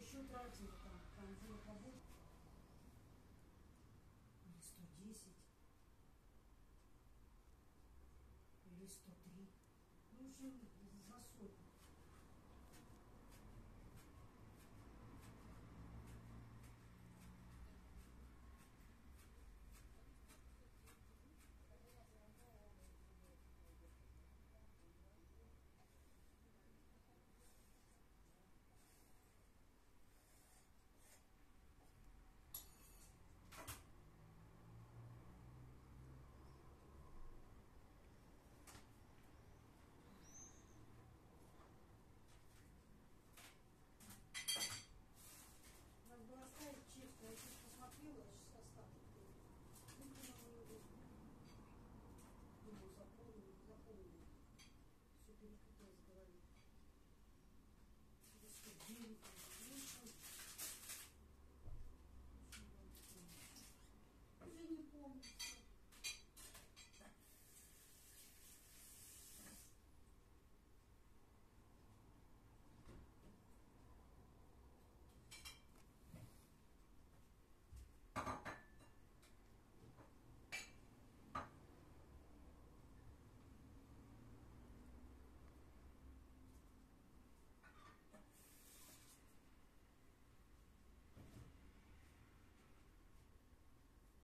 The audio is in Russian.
еще тратили там, там было побольше. Или 110. Или 103. Ну, в общем.